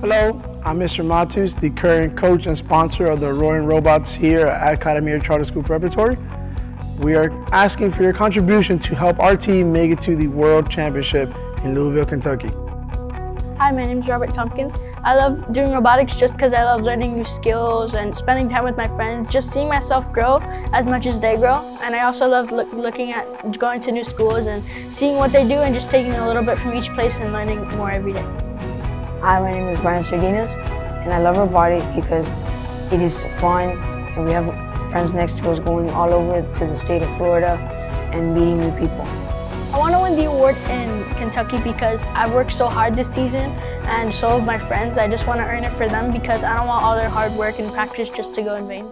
Hello, I'm Mr. Matus, the current coach and sponsor of the Roaring Robots here at Academir Charter School Preparatory. We are asking for your contribution to help our team make it to the World Championship in Louisville, Kentucky. Hi, my name is Robert Tompkins. I love doing robotics just because I love learning new skills and spending time with my friends, just seeing myself grow as much as they grow. And I also love look, looking at going to new schools and seeing what they do and just taking a little bit from each place and learning more every day. Hi, my name is Brian Sardinas, and I love robotics because it is fun, and we have friends next to us going all over to the state of Florida and meeting new people. Want to win the award in Kentucky because I've worked so hard this season and so have my friends. I just want to earn it for them because I don't want all their hard work and practice just to go in vain.